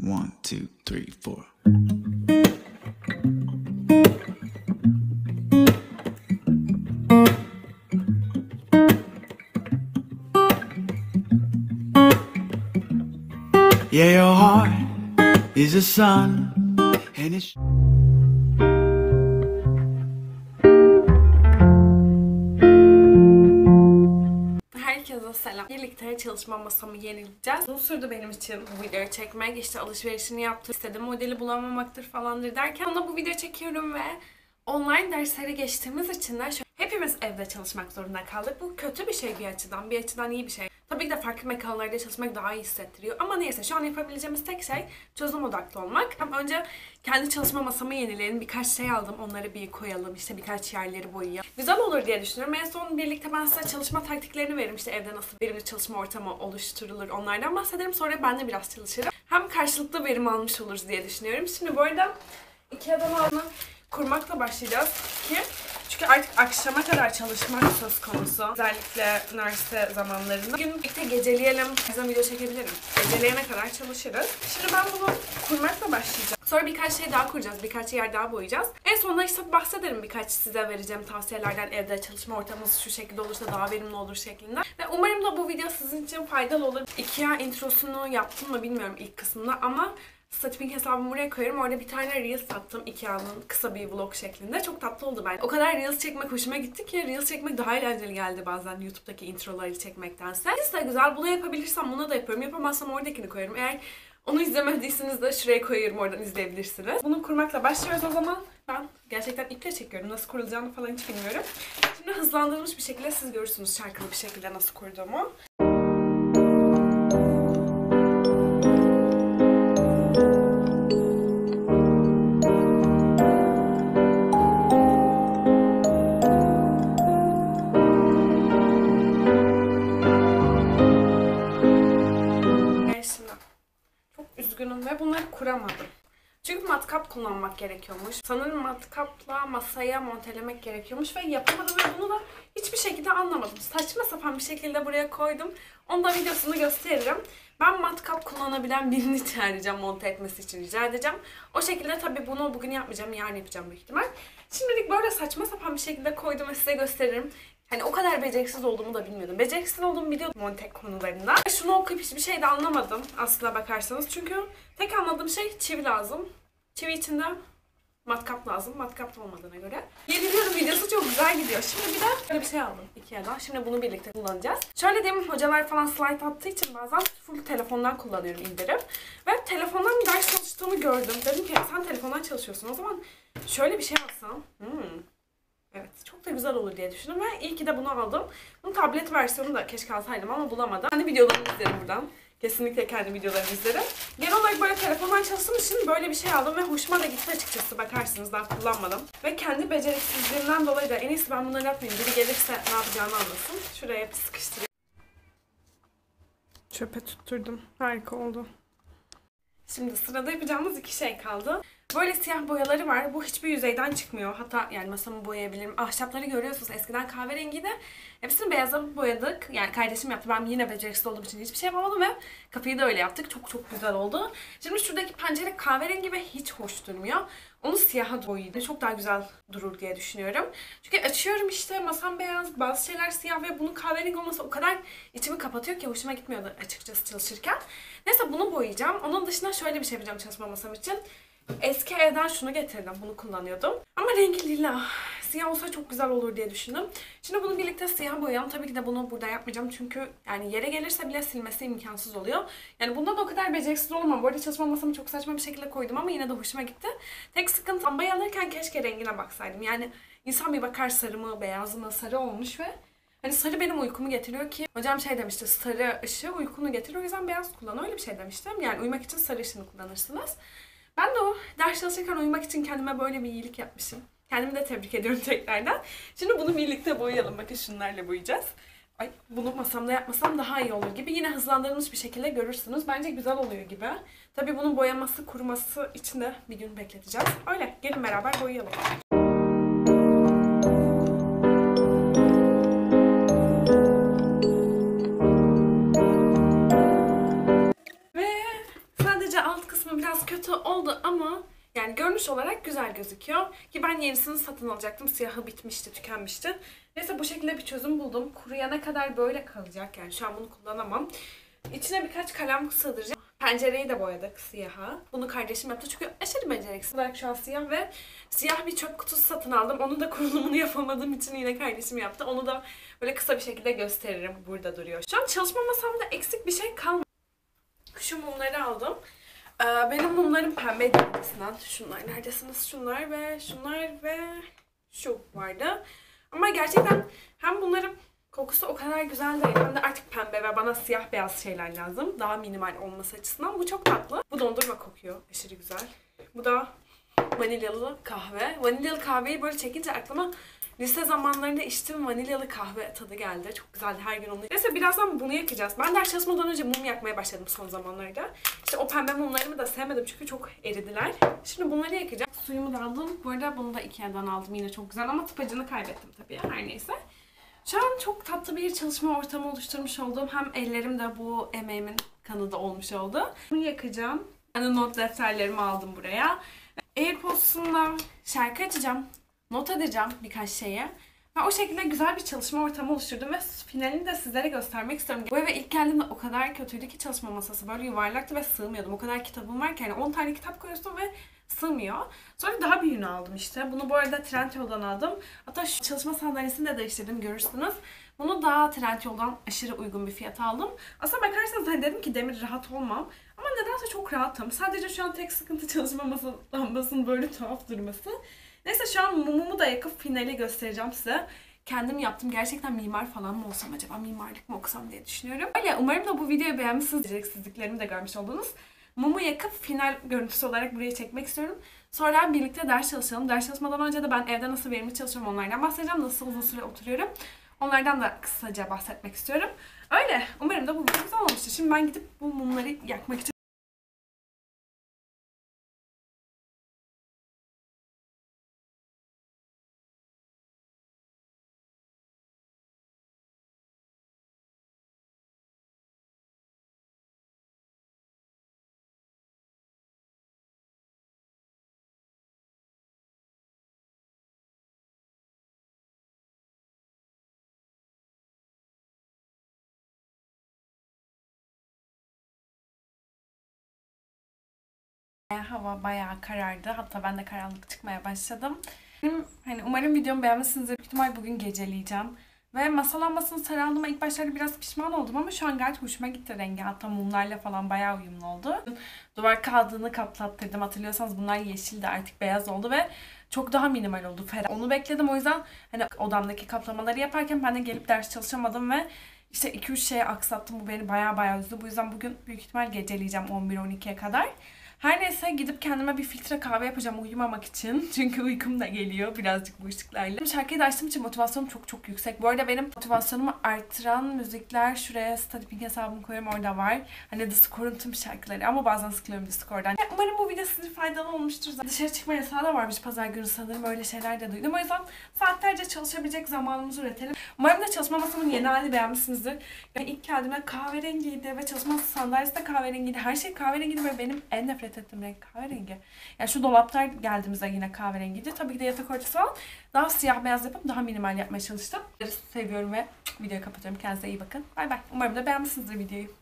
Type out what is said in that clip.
One, two, three, four. Yeah, your heart is a sun, and it's. Birlikte çalışma masamı yenileceğiz. Uzun sürdü benim için bu videoyu çekmek. İşte alışverişini yaptım. İstediğim modeli bulamamaktır falandır derken ona bu video çekiyorum ve online derslere geçtiğimiz için de hepimiz evde çalışmak zorunda kaldık. Bu kötü bir şey bir açıdan. Bir açıdan iyi bir şey. Tabii ki de farklı mekanlarda çalışmak daha iyi hissettiriyor. Ama neyse şu an yapabileceğimiz tek şey çözüm odaklı olmak. Ama önce kendi çalışma masamı yenileyelim. Birkaç şey aldım. Onları bir koyalım. İşte birkaç yerleri boyayalım. Güzel olur diye düşünüyorum. En son birlikte ben size çalışma taktiklerini veririm. İşte evde nasıl verimli çalışma ortamı oluşturulur. Onlardan bahsederim. Sonra ben de biraz çalışırım. Hem karşılıklı verim almış oluruz diye düşünüyorum. Şimdi bu arada Ikea'dan aldığım kurmakla başlayacağız ki çünkü artık akşama kadar çalışmak söz konusu. Özellikle üniversite zamanlarında. Bugün birlikte geceleyelim. Bize video çekebilirim. Geceleyene kadar çalışırız. Şimdi ben bunu kurmakla başlayacağım. Sonra birkaç şey daha kuracağız. Birkaç yer daha boyayacağız. En sonunda işte bahsederim birkaç size vereceğim tavsiyelerden. Evde çalışma ortamımız şu şekilde olursa daha verimli olur şeklinde. Ve umarım da bu video sizin için faydalı olur. Ikea introsunu yaptım mı bilmiyorum ilk kısmında ama Statimik hesabımı buraya koyarım. Orada bir tane Reels attım Ikea'nın kısa bir vlog şeklinde. Çok tatlı oldu ben. O kadar Reels çekmek hoşuma gitti ki Reels çekmek daha eğlenceli geldi bazen YouTube'daki introları çekmektense. Siz de güzel. Bunu yapabilirsem bunu da yaparım. Yapamazsam oradakini koyarım. Eğer onu izlemediyseniz de şuraya koyarım oradan izleyebilirsiniz. Bunu kurmakla başlıyoruz o zaman. Ben gerçekten iple çekiyorum. Nasıl kurulacağını falan hiç bilmiyorum. Şimdi hızlandırılmış bir şekilde siz görürsünüz şarkılı bir şekilde nasıl kurduğumu. Üzgünüm ve bunları kuramadım. Çünkü matkap kullanmak gerekiyormuş. Sanırım matkapla masaya montelemek gerekiyormuş ve yapamadım ve bunu da hiçbir şekilde anlamadım. Saçma sapan bir şekilde buraya koydum. Onu da videosunu gösteririm. Ben matkap kullanabilen birini çağıracağım monte etmesi için rica edeceğim. O şekilde tabii bunu bugün yapmayacağım, yarın yapacağım büyük ihtimal. Şimdilik böyle saçma sapan bir şekilde koydum ve size gösteririm. Hani o kadar beceriksiz olduğumu da bilmiyordum. Beceriksiz olduğumu biliyordum montek konularında. Şunu okuyup hiçbir şey de anlamadım aslına bakarsanız. Çünkü tek anladığım şey çivi lazım. Çivi içinde matkap lazım. Matkap da olmadığına göre. Yeniliyorum videosu çok güzel gidiyor. Şimdi bir de böyle bir şey aldım Ikea'dan. Şimdi bunu birlikte kullanacağız. Şöyle diyeyim hocalar falan slide attığı için bazen full telefondan kullanıyorum indirip. Ve telefondan bir ders çalıştığımı gördüm. Dedim ki sen telefondan çalışıyorsun o zaman şöyle bir şey alsam. Hmm. Güzel olur diye düşündüm ve iyi ki de bunu aldım. Bunun tablet versiyonu da keşke alsaydım ama bulamadım. Kendi videolarımı izlerim buradan. Kesinlikle kendi videolarımı izlerim. Genel olarak böyle telefondan çalıştığım için böyle bir şey aldım ve hoşuma da gitti açıkçası bakarsınız daha kullanmadım. Ve kendi beceriksizliğimden dolayı da en iyisi ben bunları yapmayayım. Biri gelirse ne yapacağını anlasın. Şuraya bir sıkıştırayım. Çöpe tutturdum. Harika oldu. Şimdi sırada yapacağımız iki şey kaldı. Böyle siyah boyaları var. Bu hiçbir yüzeyden çıkmıyor. Hatta yani masamı boyayabilirim. Ahşapları görüyorsunuz. Eskiden kahverengiydi. Hepsini beyaza boyadık. Yani kardeşim yaptı. Ben yine beceriksiz olduğum için hiçbir şey yapamadım ve kapıyı da öyle yaptık. Çok çok güzel oldu. Şimdi şuradaki pencere kahverengi ve hiç hoş durmuyor. Onu siyaha boyaydı. Çok daha güzel durur diye düşünüyorum. Çünkü açıyorum işte masam beyaz, bazı şeyler siyah ve bunun kahverengi olması o kadar içimi kapatıyor ki hoşuma gitmiyordu açıkçası çalışırken. Neyse bunu boyayacağım. Onun dışında şöyle bir şey yapacağım çalışma masam için. Eski evden şunu getirdim. Bunu kullanıyordum. Ama rengi lila. Siyah olsa çok güzel olur diye düşündüm. Şimdi bunu birlikte siyah boyayalım. Tabii ki de bunu burada yapmayacağım. Çünkü yani yere gelirse bile silmesi imkansız oluyor. Yani bunda da o kadar beceriksiz olmam. Bu arada çalışma masamı çok saçma bir şekilde koydum ama yine de hoşuma gitti. Tek sıkıntı lambayı alırken keşke rengine baksaydım. Yani insan bir bakar sarı mı beyaz mı sarı olmuş ve Hani sarı benim uykumu getiriyor ki hocam şey demişti sarı ışığı uykunu getiriyor o yüzden beyaz kullan öyle bir şey demiştim. Yani uyumak için sarı ışığını kullanırsınız. Ben de o ders çalışırken uyumak için kendime böyle bir iyilik yapmışım. Kendimi de tebrik ediyorum tekrardan. Şimdi bunu birlikte boyayalım. Bakın şunlarla boyayacağız. Ay bunu masamda yapmasam daha iyi olur gibi. Yine hızlandırılmış bir şekilde görürsünüz. Bence güzel oluyor gibi. Tabii bunun boyaması, kuruması için de bir gün bekleteceğiz. Öyle gelin beraber boyayalım. Yani görünüş olarak güzel gözüküyor. Ki ben yenisini satın alacaktım. Siyahı bitmişti, tükenmişti. Neyse bu şekilde bir çözüm buldum. Kuruyana kadar böyle kalacak. Yani şu an bunu kullanamam. İçine birkaç kalem sığdıracağım. Pencereyi de boyadık siyaha. Bunu kardeşim yaptı çünkü aşırı beceriksiz olarak şu an siyah ve siyah bir çöp kutusu satın aldım. Onu da kurulumunu yapamadığım için yine kardeşim yaptı. Onu da böyle kısa bir şekilde gösteririm. Burada duruyor. Şu an çalışma masamda eksik bir şey kalmadı. Şu mumları aldım. Ee, benim mumlarım pembe dizisinden. Şunlar neredesiniz? Şunlar ve şunlar ve şu vardı. Ama gerçekten hem bunların kokusu o kadar güzel değil hem de artık pembe ve bana siyah beyaz şeyler lazım. Daha minimal olması açısından. Bu çok tatlı. Bu dondurma kokuyor. Aşırı güzel. Bu da vanilyalı kahve. Vanilyalı kahveyi böyle çekince aklıma lise zamanlarında içtiğim vanilyalı kahve tadı geldi. Çok güzeldi her gün onu. Neyse birazdan bunu yakacağız. Ben ders çalışmadan önce mum yakmaya başladım son zamanlarda. İşte o pembe mumlarımı da sevmedim çünkü çok eridiler. Şimdi bunları yakacağım. Suyumu da aldım. Bu arada bunu da Ikea'dan aldım. Yine çok güzel ama tıpacını kaybettim tabii. Her neyse. Şu an çok tatlı bir çalışma ortamı oluşturmuş oldum. Hem ellerim de bu emeğimin kanı da olmuş oldu. Bunu yakacağım. Yani not defterlerimi aldım buraya. AirPods'umla şarkı açacağım. Not edeceğim birkaç şeye. Ben o şekilde güzel bir çalışma ortamı oluşturdum ve finalini de sizlere göstermek istiyorum. Bu eve ilk geldiğimde o kadar kötüydü ki çalışma masası böyle yuvarlaktı ve sığmıyordum. O kadar kitabım var ki yani 10 tane kitap koyuyorsun ve sığmıyor. Sonra daha büyüğünü aldım işte. Bunu bu arada Trendyol'dan aldım. Hatta şu çalışma sandalyesini de değiştirdim görürsünüz. Bunu daha Trendyol'dan aşırı uygun bir fiyata aldım. Aslında bakarsanız hani dedim ki demir rahat olmam. Ama nedense çok rahatım. Sadece şu an tek sıkıntı çalışma masa lambasının böyle tuhaf durması. Neyse şu an mumumu da yakıp finali göstereceğim size. Kendim yaptım. Gerçekten mimar falan mı olsam acaba mimarlık mı okusam diye düşünüyorum. Öyle umarım da bu videoyu beğenmişsiniz. Beceriksizliklerimi de görmüş oldunuz. Mumu yakıp final görüntüsü olarak buraya çekmek istiyorum. Sonra birlikte ders çalışalım. Ders çalışmadan önce de ben evde nasıl verimli çalışıyorum onlardan bahsedeceğim. Nasıl uzun süre oturuyorum. Onlardan da kısaca bahsetmek istiyorum. Öyle. Umarım da bu video güzel olmuştur. Şimdi ben gidip bu mumları yakmak için hava bayağı karardı. Hatta ben de karanlık çıkmaya başladım. Benim, hani umarım videomu beğenmişsinizdir. Büyük ihtimal bugün geceleyeceğim. Ve masa lambasını sarı ilk başlarda biraz pişman oldum ama şu an gayet hoşuma gitti rengi. Hatta mumlarla falan bayağı uyumlu oldu. Duvar kağıdını kaplattırdım. Hatırlıyorsanız bunlar yeşildi artık beyaz oldu ve çok daha minimal oldu. Ferah. Onu bekledim o yüzden hani odamdaki kaplamaları yaparken ben de gelip ders çalışamadım ve işte 2-3 şeye aksattım. Bu beni bayağı bayağı üzdü. Bu yüzden bugün büyük ihtimal geceleyeceğim 11-12'ye kadar. Her neyse gidip kendime bir filtre kahve yapacağım uyumamak için. Çünkü uykum da geliyor birazcık bu ışıklarla. Şarkıyı da açtığım için motivasyonum çok çok yüksek. Bu arada benim motivasyonumu artıran müzikler şuraya Stadypink hesabımı koyuyorum orada var. Hani Discord'un tüm şarkıları ama bazen sıkılıyorum Discord'dan. Ya, umarım bu video size faydalı olmuştur. Dışarı çıkma yasağı da varmış pazar günü sanırım öyle şeyler de duydum. O yüzden saatlerce çalışabilecek zamanımızı üretelim. Umarım da çalışma masamın yeni halini beğenmişsinizdir. Yani ilk geldiğimde kahverengiydi ve çalışma sandalyesi de kahverengiydi. Her şey kahverengiydi ve benim en nefret ettiğim renk kahverengi. Yani şu dolaplar geldiğimizde yine kahverengiydi. Tabii ki de yatak örtüsü falan daha siyah beyaz yapıp daha minimal yapmaya çalıştım. Seviyorum ve videoyu kapatıyorum. Kendinize iyi bakın. Bay bay. Umarım da beğenmişsinizdir videoyu.